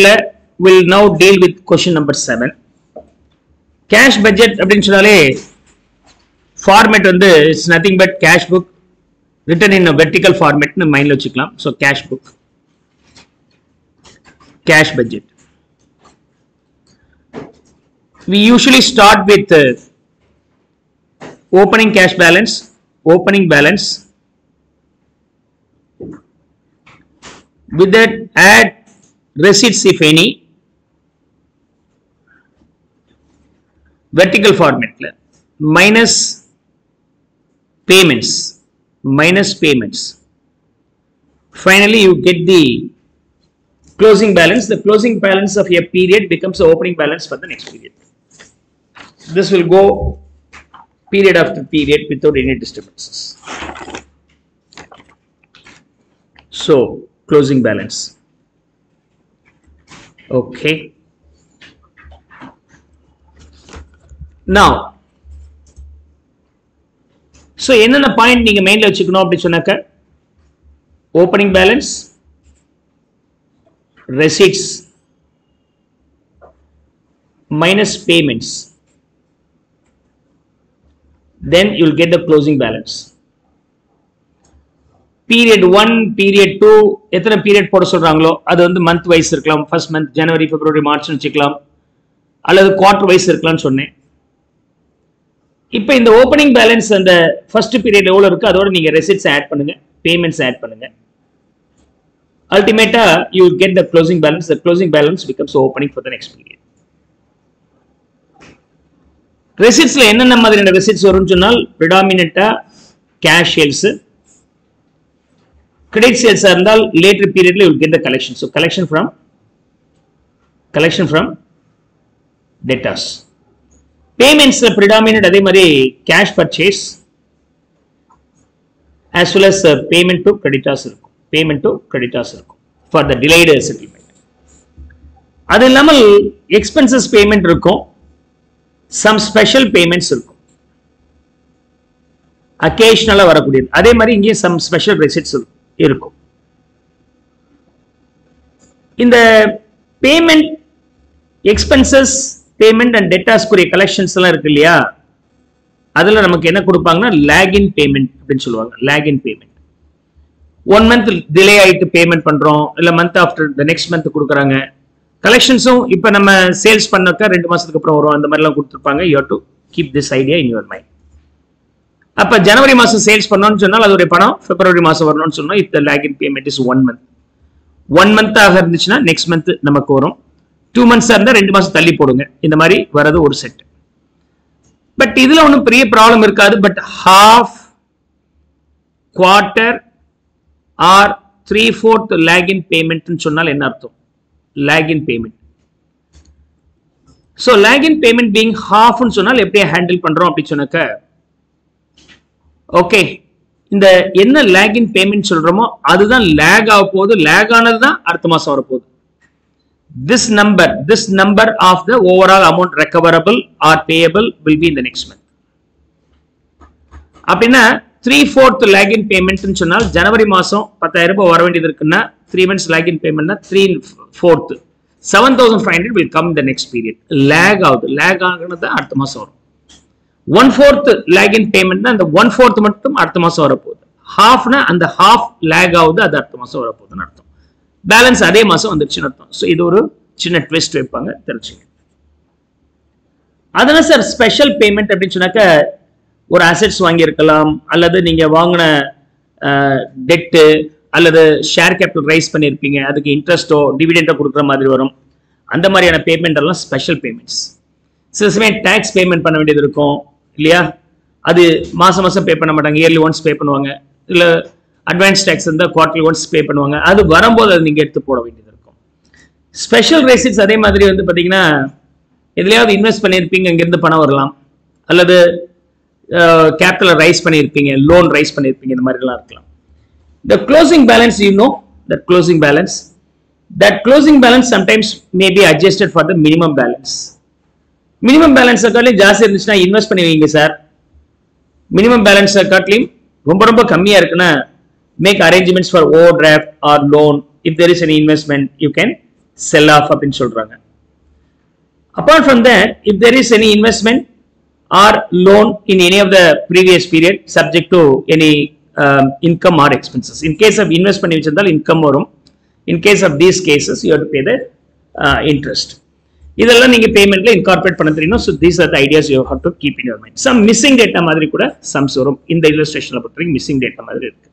will now deal with question number 7 cash budget அப்படின்னு சொன்னாலே format வந்து it's nothing but cash book written in a vertical format னு மைண்ட்ல வச்சுக்கலாம் so cash book cash budget we usually start with uh, opening cash balance opening balance with that add receipts if any vertical format minus payments. Minus payments. Finally you get the closing balance. The closing balance of a period becomes the opening balance for the next period. This will go period after period without any disturbances. So closing balance okay now so என்னென்ன point நீங்க மைண்ட்ல வச்சுக்கணும் அப்படி சொன்னாக்க opening balance receipts minus payments then you'll get the closing balance Period one period two எத்தனை period போட சொல்றாங்களோ அது வந்து மந்த் வைஸ் இருக்கலாம். ஃபர்ஸ்ட் மந்த் ஜனவரி பிப்ரவரி மார்ச் வச்சுக்கலாம். அல்லது குவார்டர் வைஸ் இருக்கலாம்னு சொன்னேன். இப்போ இந்த ஓப்பனிங் பேலன்ஸ் அந்த ஃபர்ஸ்ட் பீரியட் எவ்வளோ இருக்கு அதோட நீங்க ரெசிட்ஸ் ஆட் பண்ணுங்க. பேமெண்ட்ஸ் ஆட் பண்ணுங்க. அல்டிமேட்டா you get the closing balance the closing balance becomes opening for the next period period. என்னென்ன மாதிரியான ரெசிட்ஸ் வரும்னு சொன்னால் ப்ரிடாமினா கேஷ் சேல்ஸ் கிரெடிட் சேல்ஸாக இருந்தால் லேட்டர் பீரியட்ல you'll get the collection so collection from collection from debtors பேமெண்ட்ஸில் predominant அதே மாதிரி cash purchase as well as payment to creditors இருக்கும். பேமெண்ட் டு கிரெடிட்டாஸ் இருக்கும். ஃபார் த டிலைடு செட்டில்மெண்ட் அது இல்லாமல் எக்ஸ்பென்சஸ் பேமெண்ட் இருக்கும். Some special payments இருக்கும். அக்கேஷனலாக வரக்கூடியது. அதே மாதிரி இங்கேயும் சம் ஸ்பெஷல் ரெசிட்ஸ் இருக்கும். இருக்கும். இந்த பேமெண்ட் எக்ஸ்பென்சஸ் பேமெண்ட் அண்ட் டெட்டாஸ்க்குரிய கலெக்ஷன்ஸ் எல்லாம் இருக்கு இல்லையா? அதில் நமக்கு என்ன கொடுப்பாங்கன்னா லேகின் பேமெண்ட் அப்படின்னு சொல்லுவாங்க. Lag in payment one month delay ஆயிட்டு பேமெண்ட் பண்ணுறோம் இல்லை month after the next month கொடுக்குறாங்க. கலெக்ஷன்ஸும் இப்போ நம்ம சேல்ஸ் பண்ணக்கா ரெண்டு மாதத்துக்கு அப்புறம் வரும். அந்த மாதிரிலாம் கொடுத்துருப்பாங்க. You to keep this idea in your mind அப்ப ஜனவரி மாசம் சேல்ஸ் பண்ணோம்னு சொன்னால் அதோடைய பணம் பிப்ரவரி மாசம் வரணும்னு சொன்னால் lag in payment is one month one month ஆக இருந்துச்சுன்னா நெக்ஸ்ட் மந்த் நமக்கு வரும். டூ மந்த்ஸா இருந்தா ரெண்டு மாசம் தள்ளி போடுங்க. இந்த மாதிரி வரது ஒரு செட் பட் இதுல ஒன்றும் பெரிய ப்ராப்ளம் இருக்காது. But half quarter or three fourth lag in பேமெண்ட்னு சொன்னால் என்ன அர்த்தம்? Lag in payment so lag in payment being ஹாஃப்னு சொன்னால் எப்படியா ஹேண்டில் பண்றோம் அப்படின்னு சொன்னாக்க ஓகே இந்த என்ன லேக் இன் பேமெண்ட் சொல்றோமோ அதுதான் லேக் ஆக போகுது. லேக் ஆனது தான் அடுத்த மாசம் வரப்போகுது. This number this number of the overall amount recoverable or payable will be இந்த நெக்ஸ்ட் மந்த் அப்படின்னா த்ரீ ஃபோர்த் லேகின் பேமெண்ட்னு சொன்னால் ஜனவரி மாதம் பத்தாயிரம் ரூபாய் வர வேண்டியது இருக்குன்னா three months lag in பேமெண்ட்னா three fourth seven thousand five hundred will come the next period lag ஆகுது. லேக் ஆகுனது அடுத்த மாதம் வரும். ஒன் ஃபோர்த் லேகின் பேமெண்ட்னா அந்த ஒன் ஃபோர்த் மட்டும் அடுத்த மாதம் வரப்போகுது. ஹாஃப்னா அந்த ஹாஃப் லேக் ஆகுது அது அடுத்த மாதம் வரப்போகுதுன்னு அர்த்தம். பேலன்ஸ் அதே மாதம் வந்துருச்சுன்னு அர்த்தம். ஸோ இது ஒரு சின்ன ட்விஸ்ட் வைப்பாங்க தெரிஞ்சுங்க. அதெல்லாம் சார் ஸ்பெஷல் பேமெண்ட் அப்படின்னு சொன்னாக்க ஒரு அசெட்ஸ் வாங்கியிருக்கலாம் அல்லது நீங்க வாங்கின டெட்டு அல்லது ஷேர் கேபிட்டல் ரைஸ் பண்ணியிருப்பீங்க அதுக்கு இன்ட்ரெஸ்ட்டோ டிவிடெண்டோ கொடுக்குற மாதிரி வரும். அந்த மாதிரியான பேமெண்ட் எல்லாம் ஸ்பெஷல் பேமெண்ட்ஸ் சில சமயம் டேக்ஸ் பேமெண்ட் பண்ண வேண்டியது இருக்கும். இல்லையா? அது மாசம் மாசம் பே பண்ண மாட்டாங்க. இயர்லி ஒன்ஸ் பே பண்ணுவாங்க. இல்லை அட்வான்ஸ் டேக்ஸ் இருந்தால் குவார்டர்லி ஒன்ஸ் பே பண்ணுவாங்க. அது வரும்போது அது நீங்கள் எடுத்து போட வேண்டியது இருக்கும். ஸ்பெஷல் ரெசிட்ஸ் அதே மாதிரி வந்து பார்த்தீங்கன்னா எதுலையாவது இன்வெஸ்ட் பண்ணியிருப்பீங்க இங்கேருந்து பணம் வரலாம். அல்லது கேபிட்டலை ரைஸ் பண்ணியிருப்பீங்க லோன் ரைஸ் பண்ணியிருப்பீங்க இந்த மாதிரிலாம் இருக்கலாம். The closing balance you know that closing balance that closing balance sometimes may be adjusted for the minimum balance minimum balance அக்கௌண்ட்லையும் ஜாஸ்தி இருந்துச்சுன்னா இன்வெஸ்ட் பண்ணி வைங்க சார் மினிமம் பேலன்ஸ் அக்கௌண்ட்லையும் ரொம்ப ரொம்ப கம்மியா இருக்குன்னா make arrangements for overdraft or loan if there is any investment you can sell off அப்படின்னு சொல்றாங்க apart from the if there is any investment or loan in any of the previous period subject to any income or expenses in case of invest பண்ணி வச்சிருந்தால் income வரும் in case of these cases you have to pay the interest இதெல்லாம் நீங்க பேமெண்ட்ல incorporate பண்ண தெரியணும் so these are the ideas you have to keep in your mind some missing data மாதிரி கூட சம்ஸ் வரும். இந்த இல்லஸ்ட்ரேஷனை பொறுத்த வரைக்கும் மிஸ்ஸிங் டேட்டா மாதிரி இருக்கு.